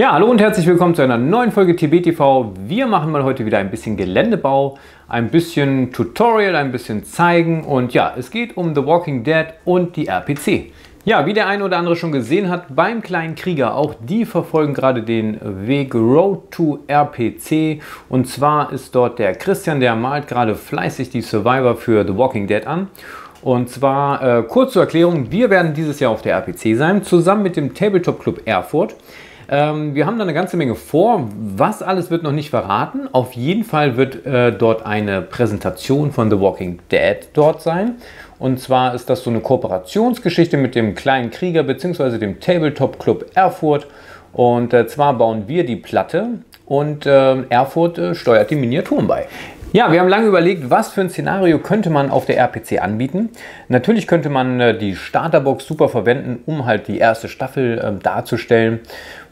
Ja, hallo und herzlich willkommen zu einer neuen Folge TBTV. Wir machen mal heute wieder ein bisschen Geländebau, ein bisschen Tutorial, ein bisschen zeigen und ja, es geht um The Walking Dead und die RPC. Ja, wie der eine oder andere schon gesehen hat, beim kleinen Krieger, auch die verfolgen gerade den Weg Road to RPC. Und zwar ist dort der Christian, der malt gerade fleißig die Survivor für The Walking Dead an. Und zwar äh, kurz zur Erklärung, wir werden dieses Jahr auf der RPC sein, zusammen mit dem Tabletop Club Erfurt. Ähm, wir haben da eine ganze Menge vor. Was alles wird noch nicht verraten. Auf jeden Fall wird äh, dort eine Präsentation von The Walking Dead dort sein. Und zwar ist das so eine Kooperationsgeschichte mit dem kleinen Krieger bzw. dem Tabletop Club Erfurt. Und äh, zwar bauen wir die Platte und äh, Erfurt steuert die Miniaturen bei. Ja, wir haben lange überlegt, was für ein Szenario könnte man auf der RPC anbieten. Natürlich könnte man äh, die Starterbox super verwenden, um halt die erste Staffel äh, darzustellen.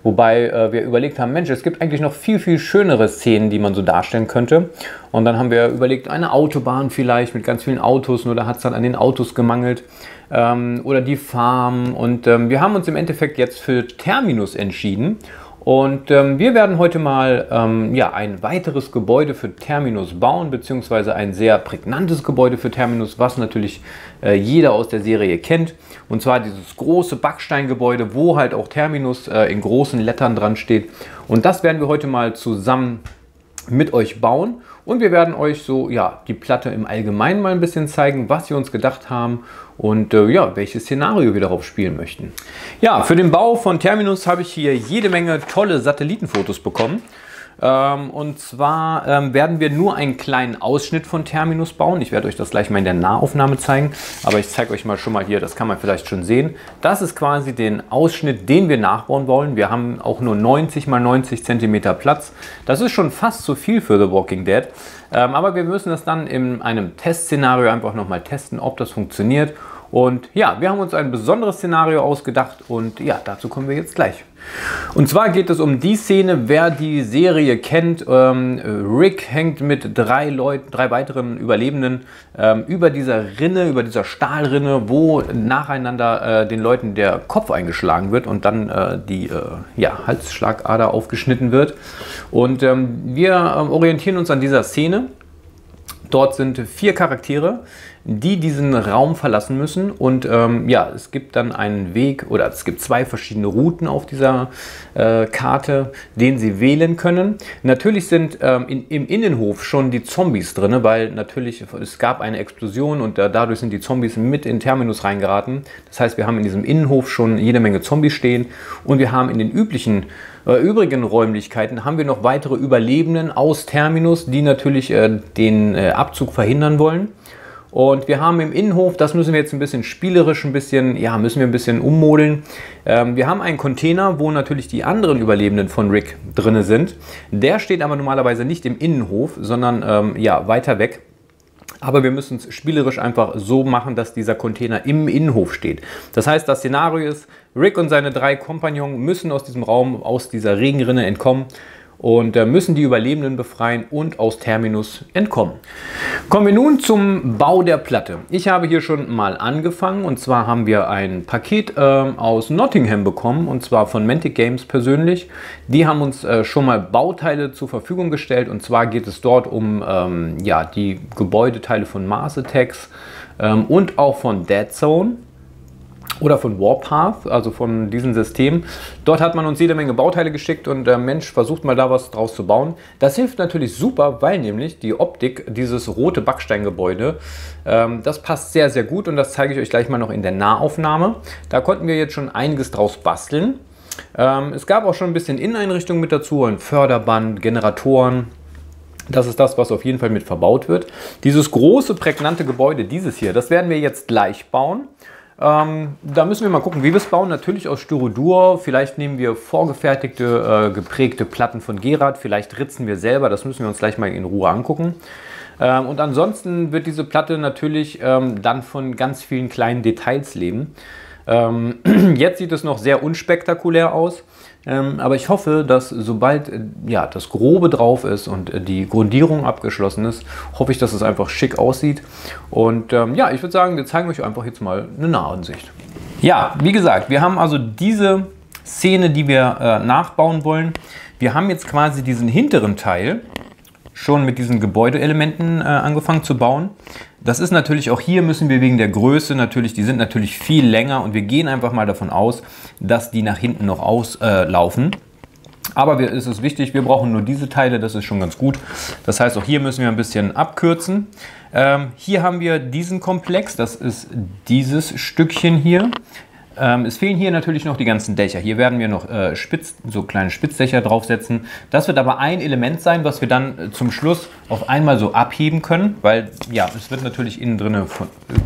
Wobei äh, wir überlegt haben, Mensch, es gibt eigentlich noch viel, viel schönere Szenen, die man so darstellen könnte. Und dann haben wir überlegt, eine Autobahn vielleicht mit ganz vielen Autos, nur da hat es dann an den Autos gemangelt. Ähm, oder die Farm. Und ähm, wir haben uns im Endeffekt jetzt für Terminus entschieden. Und ähm, wir werden heute mal ähm, ja, ein weiteres Gebäude für Terminus bauen, beziehungsweise ein sehr prägnantes Gebäude für Terminus, was natürlich äh, jeder aus der Serie kennt. Und zwar dieses große Backsteingebäude, wo halt auch Terminus äh, in großen Lettern dran steht. Und das werden wir heute mal zusammen mit euch bauen. Und wir werden euch so ja, die Platte im Allgemeinen mal ein bisschen zeigen, was wir uns gedacht haben und äh, ja, welches Szenario wir darauf spielen möchten. Ja, für den Bau von Terminus habe ich hier jede Menge tolle Satellitenfotos bekommen. Ähm, und zwar ähm, werden wir nur einen kleinen Ausschnitt von Terminus bauen. Ich werde euch das gleich mal in der Nahaufnahme zeigen, aber ich zeige euch mal schon mal hier, das kann man vielleicht schon sehen. Das ist quasi den Ausschnitt, den wir nachbauen wollen. Wir haben auch nur 90 x 90 cm Platz. Das ist schon fast zu viel für The Walking Dead. Ähm, aber wir müssen das dann in einem Testszenario einfach nochmal testen, ob das funktioniert. Und ja, wir haben uns ein besonderes Szenario ausgedacht und ja, dazu kommen wir jetzt gleich. Und zwar geht es um die Szene, wer die Serie kennt. Ähm, Rick hängt mit drei Leuten, drei weiteren Überlebenden ähm, über dieser Rinne, über dieser Stahlrinne, wo nacheinander äh, den Leuten der Kopf eingeschlagen wird und dann äh, die äh, ja, Halsschlagader aufgeschnitten wird. Und ähm, wir ähm, orientieren uns an dieser Szene. Dort sind vier Charaktere, die diesen Raum verlassen müssen. Und ähm, ja, es gibt dann einen Weg oder es gibt zwei verschiedene Routen auf dieser äh, Karte, den sie wählen können. Natürlich sind ähm, in, im Innenhof schon die Zombies drin, weil natürlich es gab eine Explosion und äh, dadurch sind die Zombies mit in Terminus reingeraten. Das heißt, wir haben in diesem Innenhof schon jede Menge Zombies stehen und wir haben in den üblichen äh, übrigen Räumlichkeiten haben wir noch weitere Überlebenden aus Terminus, die natürlich äh, den äh, Abzug verhindern wollen. Und wir haben im Innenhof, das müssen wir jetzt ein bisschen spielerisch, ein bisschen, ja, müssen wir ein bisschen ummodeln. Ähm, wir haben einen Container, wo natürlich die anderen Überlebenden von Rick drin sind. Der steht aber normalerweise nicht im Innenhof, sondern ähm, ja, weiter weg. Aber wir müssen es spielerisch einfach so machen, dass dieser Container im Innenhof steht. Das heißt, das Szenario ist, Rick und seine drei Kompagnonen müssen aus diesem Raum, aus dieser Regenrinne entkommen und äh, müssen die Überlebenden befreien und aus Terminus entkommen. Kommen wir nun zum Bau der Platte. Ich habe hier schon mal angefangen und zwar haben wir ein Paket äh, aus Nottingham bekommen und zwar von Mantic Games persönlich. Die haben uns äh, schon mal Bauteile zur Verfügung gestellt und zwar geht es dort um ähm, ja, die Gebäudeteile von Mars Attacks ähm, und auch von Dead Zone oder von Warpath, also von diesem System. Dort hat man uns jede Menge Bauteile geschickt und der Mensch versucht mal da was draus zu bauen. Das hilft natürlich super, weil nämlich die Optik dieses rote Backsteingebäude, ähm, das passt sehr, sehr gut und das zeige ich euch gleich mal noch in der Nahaufnahme. Da konnten wir jetzt schon einiges draus basteln. Ähm, es gab auch schon ein bisschen Inneneinrichtung mit dazu, ein Förderband, Generatoren, das ist das, was auf jeden Fall mit verbaut wird. Dieses große, prägnante Gebäude, dieses hier, das werden wir jetzt gleich bauen. Ähm, da müssen wir mal gucken, wie wir es bauen. Natürlich aus Styrodur. Vielleicht nehmen wir vorgefertigte, äh, geprägte Platten von Gerard. Vielleicht ritzen wir selber. Das müssen wir uns gleich mal in Ruhe angucken. Ähm, und ansonsten wird diese Platte natürlich ähm, dann von ganz vielen kleinen Details leben. Ähm, jetzt sieht es noch sehr unspektakulär aus. Ähm, aber ich hoffe, dass sobald äh, ja, das Grobe drauf ist und äh, die Grundierung abgeschlossen ist, hoffe ich, dass es einfach schick aussieht. Und ähm, ja, ich würde sagen, wir zeigen euch einfach jetzt mal eine Nahansicht. Ja, wie gesagt, wir haben also diese Szene, die wir äh, nachbauen wollen. Wir haben jetzt quasi diesen hinteren Teil schon mit diesen Gebäudeelementen äh, angefangen zu bauen. Das ist natürlich auch hier müssen wir wegen der Größe natürlich, die sind natürlich viel länger und wir gehen einfach mal davon aus, dass die nach hinten noch auslaufen. Äh, aber wir, ist es wichtig, wir brauchen nur diese Teile, das ist schon ganz gut. Das heißt, auch hier müssen wir ein bisschen abkürzen. Ähm, hier haben wir diesen Komplex, das ist dieses Stückchen hier. Ähm, es fehlen hier natürlich noch die ganzen Dächer. Hier werden wir noch äh, Spitz, so kleine Spitzdächer draufsetzen. Das wird aber ein Element sein, was wir dann äh, zum Schluss auf einmal so abheben können, weil ja, es wird natürlich innen drin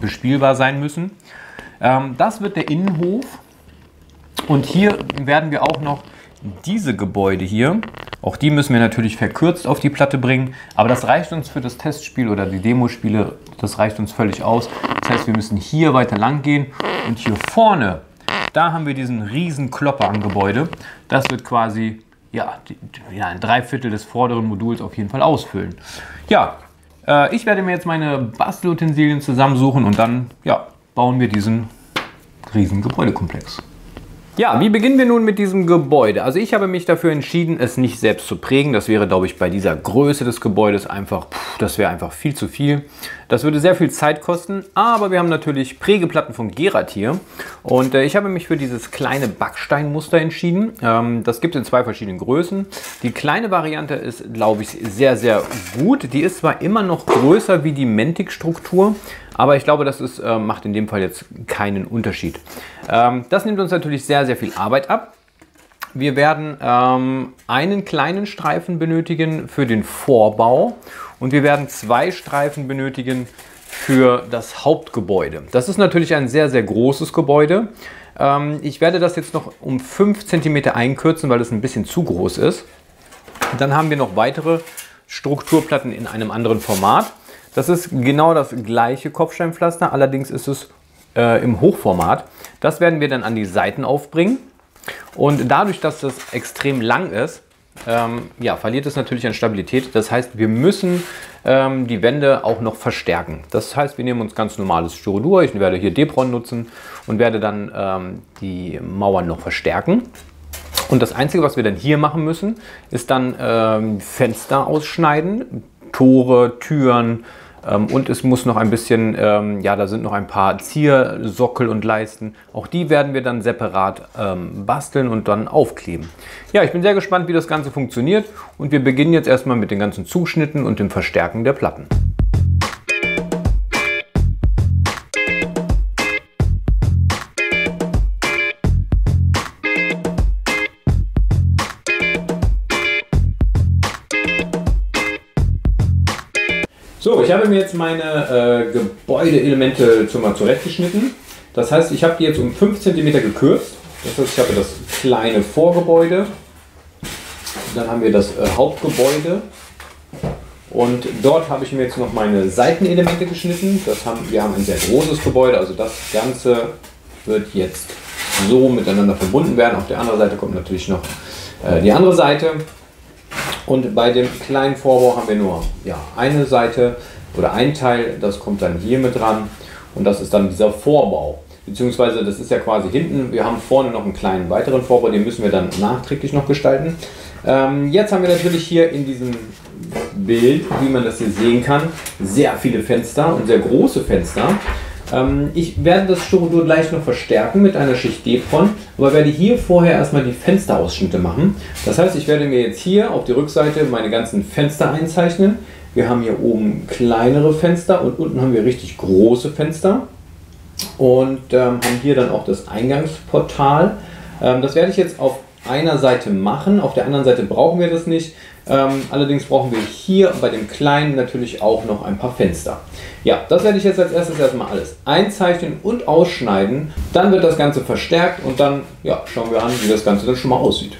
bespielbar sein müssen. Ähm, das wird der Innenhof. Und hier werden wir auch noch diese Gebäude hier, auch die müssen wir natürlich verkürzt auf die Platte bringen, aber das reicht uns für das Testspiel oder die Demospiele, das reicht uns völlig aus. Das heißt, wir müssen hier weiter lang gehen und hier vorne, da haben wir diesen riesen Klopper am Gebäude. Das wird quasi ja, die, ja, ein Dreiviertel des vorderen Moduls auf jeden Fall ausfüllen. Ja, äh, ich werde mir jetzt meine Bastelutensilien zusammensuchen und dann ja, bauen wir diesen riesen Gebäudekomplex. Ja, wie beginnen wir nun mit diesem Gebäude? Also ich habe mich dafür entschieden, es nicht selbst zu prägen. Das wäre, glaube ich, bei dieser Größe des Gebäudes einfach, pff, das wäre einfach viel zu viel. Das würde sehr viel Zeit kosten, aber wir haben natürlich Prägeplatten von Gerat hier. Und äh, ich habe mich für dieses kleine Backsteinmuster entschieden. Ähm, das gibt es in zwei verschiedenen Größen. Die kleine Variante ist, glaube ich, sehr, sehr gut. Die ist zwar immer noch größer wie die Mentic-Struktur, aber ich glaube, das ist, äh, macht in dem Fall jetzt keinen Unterschied. Ähm, das nimmt uns natürlich sehr, sehr viel Arbeit ab. Wir werden ähm, einen kleinen Streifen benötigen für den Vorbau und wir werden zwei Streifen benötigen für das Hauptgebäude. Das ist natürlich ein sehr, sehr großes Gebäude. Ähm, ich werde das jetzt noch um 5 cm einkürzen, weil es ein bisschen zu groß ist. Dann haben wir noch weitere Strukturplatten in einem anderen Format. Das ist genau das gleiche Kopfsteinpflaster, allerdings ist es äh, im Hochformat. Das werden wir dann an die Seiten aufbringen. Und dadurch, dass das extrem lang ist, ähm, ja, verliert es natürlich an Stabilität. Das heißt, wir müssen ähm, die Wände auch noch verstärken. Das heißt, wir nehmen uns ganz normales Styrodur. Ich werde hier Depron nutzen und werde dann ähm, die Mauern noch verstärken. Und das Einzige, was wir dann hier machen müssen, ist dann ähm, Fenster ausschneiden, Tore, Türen, und es muss noch ein bisschen, ähm, ja, da sind noch ein paar Ziersockel und Leisten. Auch die werden wir dann separat ähm, basteln und dann aufkleben. Ja, ich bin sehr gespannt, wie das Ganze funktioniert. Und wir beginnen jetzt erstmal mit den ganzen Zuschnitten und dem Verstärken der Platten. Ich habe mir jetzt meine äh, Gebäudeelemente schon mal zurechtgeschnitten. Das heißt, ich habe die jetzt um 5 cm gekürzt. Das heißt, ich habe das kleine Vorgebäude. Dann haben wir das äh, Hauptgebäude. Und dort habe ich mir jetzt noch meine Seitenelemente geschnitten. Das haben, wir haben ein sehr großes Gebäude, also das Ganze wird jetzt so miteinander verbunden werden. Auf der anderen Seite kommt natürlich noch äh, die andere Seite. Und bei dem kleinen Vorbau haben wir nur ja, eine Seite oder ein Teil, das kommt dann hier mit dran und das ist dann dieser Vorbau. Beziehungsweise das ist ja quasi hinten, wir haben vorne noch einen kleinen weiteren Vorbau, den müssen wir dann nachträglich noch gestalten. Ähm, jetzt haben wir natürlich hier in diesem Bild, wie man das hier sehen kann, sehr viele Fenster und sehr große Fenster. Ähm, ich werde das Styrodur gleich noch verstärken mit einer Schicht Depron, aber werde hier vorher erstmal die Fensterausschnitte machen. Das heißt, ich werde mir jetzt hier auf die Rückseite meine ganzen Fenster einzeichnen. Wir haben hier oben kleinere Fenster und unten haben wir richtig große Fenster und ähm, haben hier dann auch das Eingangsportal. Ähm, das werde ich jetzt auf einer Seite machen, auf der anderen Seite brauchen wir das nicht. Ähm, allerdings brauchen wir hier bei dem kleinen natürlich auch noch ein paar Fenster. Ja, das werde ich jetzt als erstes erstmal alles einzeichnen und ausschneiden. Dann wird das Ganze verstärkt und dann ja, schauen wir an, wie das Ganze dann schon mal aussieht.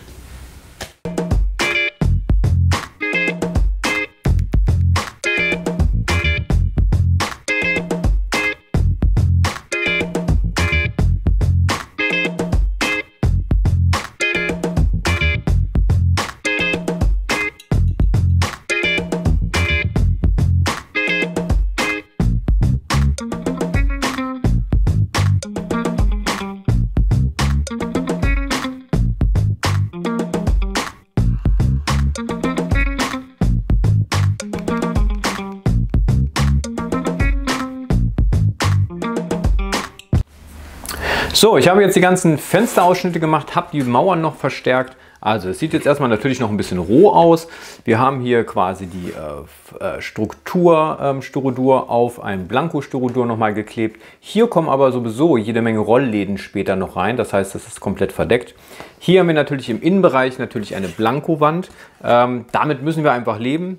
So, ich habe jetzt die ganzen Fensterausschnitte gemacht, habe die Mauern noch verstärkt. Also es sieht jetzt erstmal natürlich noch ein bisschen roh aus. Wir haben hier quasi die äh, äh Struktur ähm, Styrodur auf ein Blanko Styrodur nochmal geklebt. Hier kommen aber sowieso jede Menge Rollläden später noch rein. Das heißt, das ist komplett verdeckt. Hier haben wir natürlich im Innenbereich natürlich eine Blankowand. Ähm, damit müssen wir einfach leben.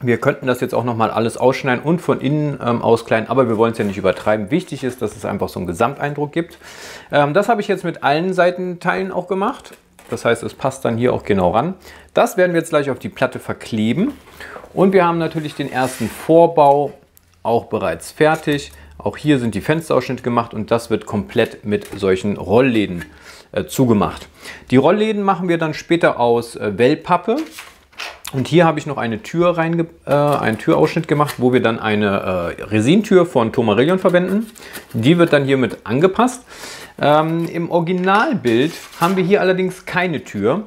Wir könnten das jetzt auch nochmal alles ausschneiden und von innen ähm, auskleiden, aber wir wollen es ja nicht übertreiben. Wichtig ist, dass es einfach so einen Gesamteindruck gibt. Ähm, das habe ich jetzt mit allen Seitenteilen auch gemacht. Das heißt, es passt dann hier auch genau ran. Das werden wir jetzt gleich auf die Platte verkleben. Und wir haben natürlich den ersten Vorbau auch bereits fertig. Auch hier sind die Fensterausschnitte gemacht und das wird komplett mit solchen Rollläden äh, zugemacht. Die Rollläden machen wir dann später aus äh, Wellpappe. Und hier habe ich noch eine Tür reinge äh, einen Türausschnitt gemacht, wo wir dann eine äh, Resintür von Tomarillion verwenden. Die wird dann hiermit angepasst. Ähm, Im Originalbild haben wir hier allerdings keine Tür.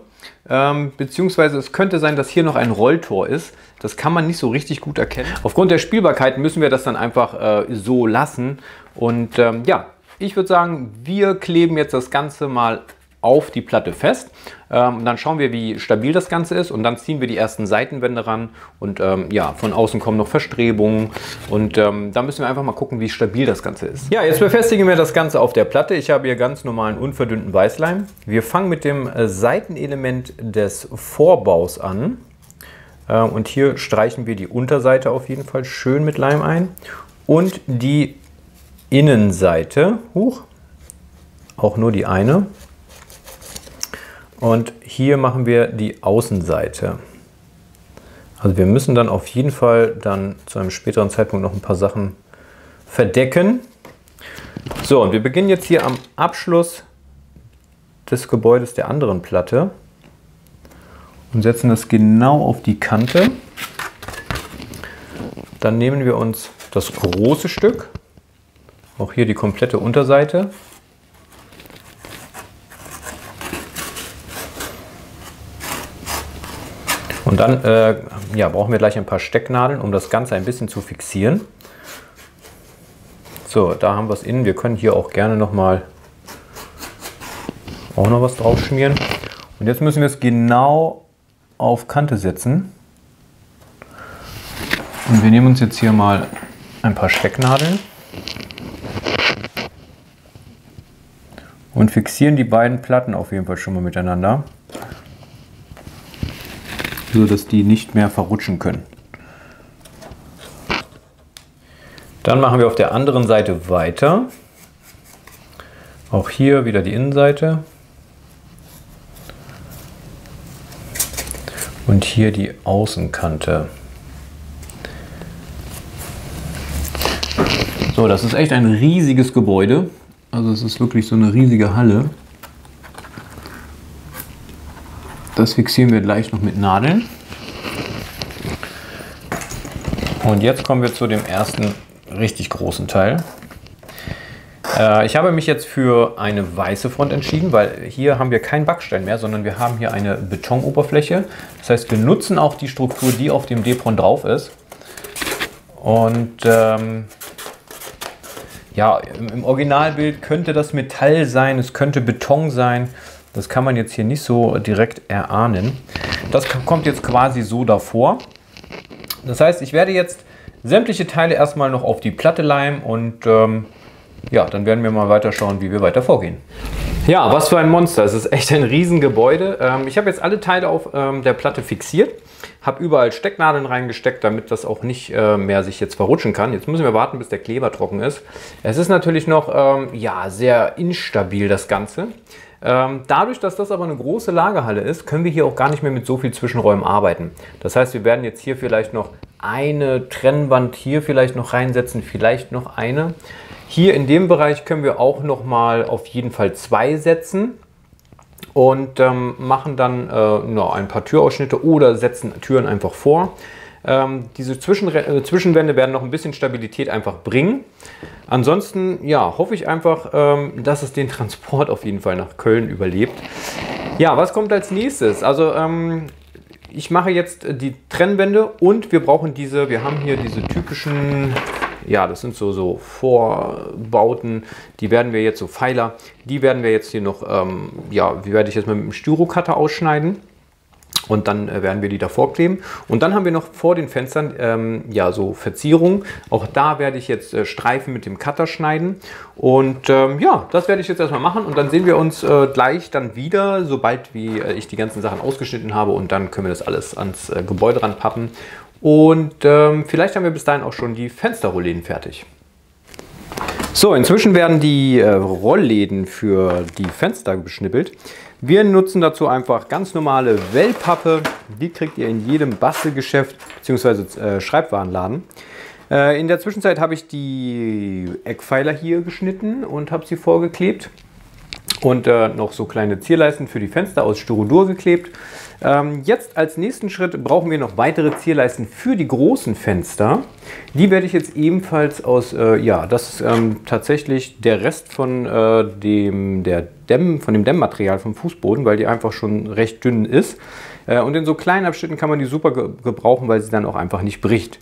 Ähm, beziehungsweise es könnte sein, dass hier noch ein Rolltor ist. Das kann man nicht so richtig gut erkennen. Aufgrund der Spielbarkeit müssen wir das dann einfach äh, so lassen. Und ähm, ja, ich würde sagen, wir kleben jetzt das Ganze mal auf die Platte fest. Ähm, dann schauen wir, wie stabil das Ganze ist und dann ziehen wir die ersten Seitenwände ran und ähm, ja, von außen kommen noch Verstrebungen und ähm, da müssen wir einfach mal gucken, wie stabil das Ganze ist. Ja, jetzt befestigen wir das Ganze auf der Platte. Ich habe hier ganz normalen unverdünnten Weißleim. Wir fangen mit dem äh, Seitenelement des Vorbaus an äh, und hier streichen wir die Unterseite auf jeden Fall schön mit Leim ein und die Innenseite, hoch, auch nur die eine, und hier machen wir die Außenseite. Also wir müssen dann auf jeden Fall dann zu einem späteren Zeitpunkt noch ein paar Sachen verdecken. So, und wir beginnen jetzt hier am Abschluss des Gebäudes der anderen Platte und setzen das genau auf die Kante. Dann nehmen wir uns das große Stück, auch hier die komplette Unterseite, Und dann äh, ja, brauchen wir gleich ein paar Stecknadeln, um das Ganze ein bisschen zu fixieren. So, da haben wir es innen. Wir können hier auch gerne noch mal auch noch was drauf schmieren. Und jetzt müssen wir es genau auf Kante setzen. Und wir nehmen uns jetzt hier mal ein paar Stecknadeln und fixieren die beiden Platten auf jeden Fall schon mal miteinander so dass die nicht mehr verrutschen können. Dann machen wir auf der anderen Seite weiter. Auch hier wieder die Innenseite. Und hier die Außenkante. So, das ist echt ein riesiges Gebäude. Also es ist wirklich so eine riesige Halle. Das fixieren wir gleich noch mit Nadeln. Und jetzt kommen wir zu dem ersten richtig großen Teil. Äh, ich habe mich jetzt für eine weiße Front entschieden, weil hier haben wir keinen Backstein mehr, sondern wir haben hier eine Betonoberfläche. Das heißt, wir nutzen auch die Struktur, die auf dem Depron drauf ist. Und ähm, ja, im, im Originalbild könnte das Metall sein, es könnte Beton sein. Das kann man jetzt hier nicht so direkt erahnen. Das kommt jetzt quasi so davor. Das heißt, ich werde jetzt sämtliche Teile erstmal noch auf die Platte leimen und ähm, ja, dann werden wir mal weiter schauen, wie wir weiter vorgehen. Ja, was für ein Monster. Es ist echt ein Riesengebäude. Ähm, ich habe jetzt alle Teile auf ähm, der Platte fixiert, habe überall Stecknadeln reingesteckt, damit das auch nicht äh, mehr sich jetzt verrutschen kann. Jetzt müssen wir warten, bis der Kleber trocken ist. Es ist natürlich noch ähm, ja, sehr instabil, das Ganze. Ähm, dadurch, dass das aber eine große Lagerhalle ist, können wir hier auch gar nicht mehr mit so viel Zwischenräumen arbeiten. Das heißt, wir werden jetzt hier vielleicht noch eine Trennwand hier vielleicht noch reinsetzen, vielleicht noch eine. Hier in dem Bereich können wir auch noch mal auf jeden Fall zwei setzen und ähm, machen dann äh, no, ein paar Türausschnitte oder setzen Türen einfach vor. Ähm, diese Zwischen äh, Zwischenwände werden noch ein bisschen Stabilität einfach bringen. Ansonsten ja, hoffe ich einfach, ähm, dass es den Transport auf jeden Fall nach Köln überlebt. Ja, was kommt als nächstes? Also ähm, ich mache jetzt die Trennwände und wir brauchen diese, wir haben hier diese typischen ja, das sind so, so Vorbauten, die werden wir jetzt, so Pfeiler, die werden wir jetzt hier noch, ähm, ja, wie werde ich jetzt mit dem Styrocutter ausschneiden und dann äh, werden wir die davor kleben. Und dann haben wir noch vor den Fenstern ähm, ja so Verzierungen. Auch da werde ich jetzt äh, Streifen mit dem Cutter schneiden. Und ähm, ja, das werde ich jetzt erstmal machen. Und dann sehen wir uns äh, gleich dann wieder, sobald wie, äh, ich die ganzen Sachen ausgeschnitten habe. Und dann können wir das alles ans äh, Gebäude ranpappen. Und ähm, vielleicht haben wir bis dahin auch schon die Fensterrollläden fertig. So, inzwischen werden die äh, Rollläden für die Fenster beschnippelt. Wir nutzen dazu einfach ganz normale Wellpappe. Die kriegt ihr in jedem Bastelgeschäft bzw. Äh, Schreibwarenladen. Äh, in der Zwischenzeit habe ich die Eckpfeiler hier geschnitten und habe sie vorgeklebt. Und äh, noch so kleine Zierleisten für die Fenster aus Styrodur geklebt. Ähm, jetzt als nächsten Schritt brauchen wir noch weitere Zierleisten für die großen Fenster. Die werde ich jetzt ebenfalls aus, äh, ja, das ist ähm, tatsächlich der Rest von, äh, dem, der Dämm, von dem Dämmmaterial vom Fußboden, weil die einfach schon recht dünn ist. Äh, und in so kleinen Abschnitten kann man die super ge gebrauchen, weil sie dann auch einfach nicht bricht.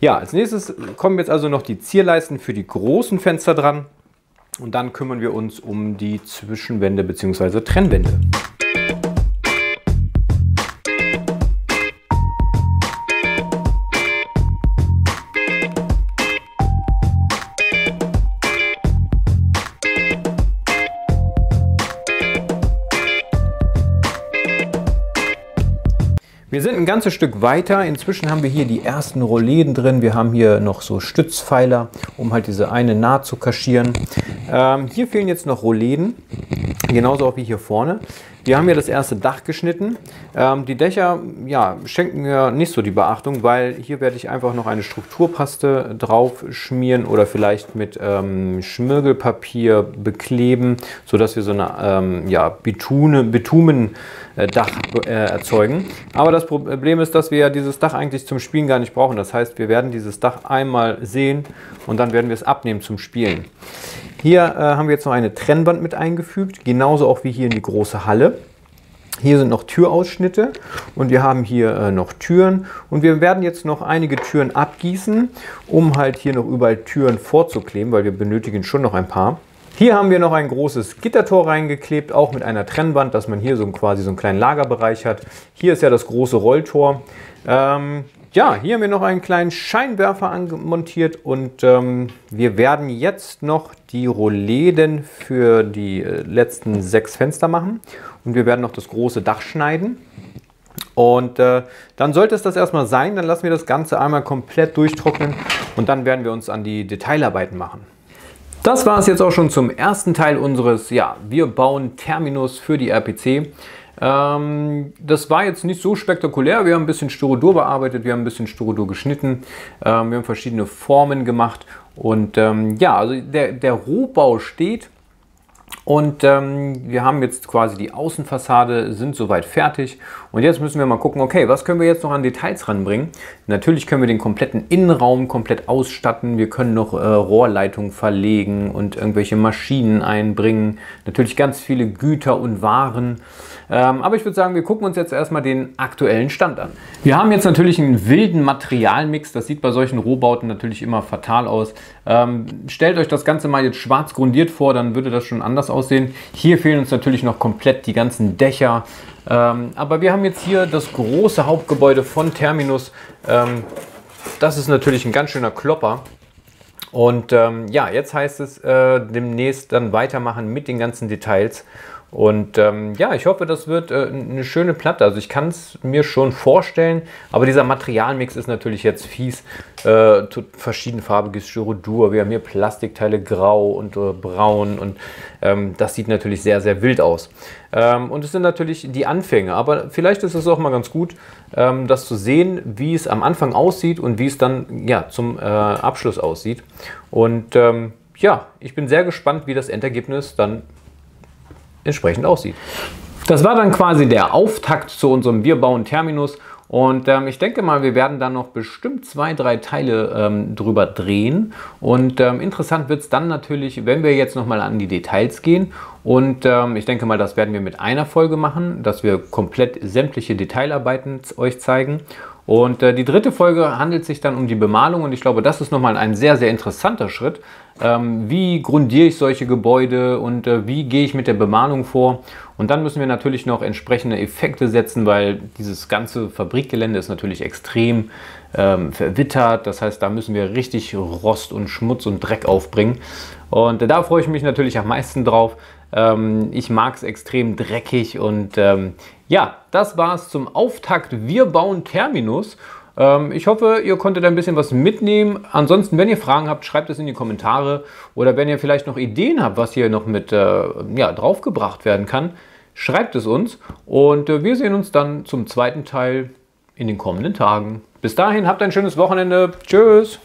Ja, als nächstes kommen jetzt also noch die Zierleisten für die großen Fenster dran. Und dann kümmern wir uns um die Zwischenwände bzw. Trennwände. Wir sind ein ganzes Stück weiter. Inzwischen haben wir hier die ersten Rollläden drin. Wir haben hier noch so Stützpfeiler, um halt diese eine Naht zu kaschieren. Ähm, hier fehlen jetzt noch Rollläden, genauso auch wie hier vorne. Wir haben hier das erste Dach geschnitten. Ähm, die Dächer ja, schenken mir nicht so die Beachtung, weil hier werde ich einfach noch eine Strukturpaste drauf schmieren oder vielleicht mit ähm, Schmirgelpapier bekleben, sodass wir so eine ähm, ja, Betune, Bitumen äh, Dach äh, erzeugen. Aber das Problem ist, dass wir ja dieses Dach eigentlich zum Spielen gar nicht brauchen. Das heißt, wir werden dieses Dach einmal sehen und dann werden wir es abnehmen zum Spielen. Hier äh, haben wir jetzt noch eine Trennwand mit eingefügt, genauso auch wie hier in die große Halle. Hier sind noch Türausschnitte und wir haben hier äh, noch Türen und wir werden jetzt noch einige Türen abgießen, um halt hier noch überall Türen vorzukleben, weil wir benötigen schon noch ein paar. Hier haben wir noch ein großes Gittertor reingeklebt, auch mit einer Trennwand, dass man hier so quasi so einen kleinen Lagerbereich hat. Hier ist ja das große Rolltor. Ähm, ja, hier haben wir noch einen kleinen Scheinwerfer anmontiert und ähm, wir werden jetzt noch die Rollläden für die äh, letzten sechs Fenster machen und wir werden noch das große Dach schneiden. Und äh, dann sollte es das erstmal sein, dann lassen wir das Ganze einmal komplett durchtrocknen und dann werden wir uns an die Detailarbeiten machen. Das war es jetzt auch schon zum ersten Teil unseres, ja, wir bauen Terminus für die RPC. Ähm, das war jetzt nicht so spektakulär. Wir haben ein bisschen Styrodur bearbeitet, wir haben ein bisschen Styrodur geschnitten, ähm, wir haben verschiedene Formen gemacht. Und ähm, ja, also der, der Rohbau steht. Und ähm, wir haben jetzt quasi die Außenfassade, sind soweit fertig. Und jetzt müssen wir mal gucken, okay, was können wir jetzt noch an Details ranbringen? Natürlich können wir den kompletten Innenraum komplett ausstatten. Wir können noch äh, Rohrleitungen verlegen und irgendwelche Maschinen einbringen. Natürlich ganz viele Güter und Waren. Ähm, aber ich würde sagen, wir gucken uns jetzt erstmal den aktuellen Stand an. Wir haben jetzt natürlich einen wilden Materialmix. Das sieht bei solchen Rohbauten natürlich immer fatal aus. Ähm, stellt euch das Ganze mal jetzt schwarz grundiert vor, dann würde das schon anders aussehen. Hier fehlen uns natürlich noch komplett die ganzen Dächer. Ähm, aber wir haben jetzt hier das große Hauptgebäude von Terminus. Ähm, das ist natürlich ein ganz schöner Klopper. Und ähm, ja, jetzt heißt es äh, demnächst dann weitermachen mit den ganzen Details. Und ähm, ja, ich hoffe, das wird äh, eine schöne Platte. Also ich kann es mir schon vorstellen, aber dieser Materialmix ist natürlich jetzt fies. Äh, verschiedenfarbiges Styrodur, wir haben hier Plastikteile grau und äh, braun und ähm, das sieht natürlich sehr, sehr wild aus. Ähm, und es sind natürlich die Anfänge, aber vielleicht ist es auch mal ganz gut, ähm, das zu sehen, wie es am Anfang aussieht und wie es dann ja, zum äh, Abschluss aussieht. Und ähm, ja, ich bin sehr gespannt, wie das Endergebnis dann entsprechend aussieht. Das war dann quasi der Auftakt zu unserem Wir bauen Terminus und ähm, ich denke mal, wir werden dann noch bestimmt zwei, drei Teile ähm, drüber drehen. Und ähm, interessant wird es dann natürlich, wenn wir jetzt nochmal an die Details gehen. Und ähm, ich denke mal, das werden wir mit einer Folge machen, dass wir komplett sämtliche Detailarbeiten euch zeigen. Und äh, die dritte Folge handelt sich dann um die Bemalung und ich glaube, das ist nochmal ein sehr, sehr interessanter Schritt. Ähm, wie grundiere ich solche Gebäude und äh, wie gehe ich mit der Bemalung vor? Und dann müssen wir natürlich noch entsprechende Effekte setzen, weil dieses ganze Fabrikgelände ist natürlich extrem ähm, verwittert. Das heißt, da müssen wir richtig Rost und Schmutz und Dreck aufbringen. Und äh, da freue ich mich natürlich am meisten drauf. Ähm, ich mag es extrem dreckig und ähm, ja, das war es zum Auftakt. Wir bauen Terminus. Ähm, ich hoffe, ihr konntet ein bisschen was mitnehmen. Ansonsten, wenn ihr Fragen habt, schreibt es in die Kommentare. Oder wenn ihr vielleicht noch Ideen habt, was hier noch mit äh, ja, draufgebracht werden kann, schreibt es uns. Und äh, wir sehen uns dann zum zweiten Teil in den kommenden Tagen. Bis dahin, habt ein schönes Wochenende. Tschüss.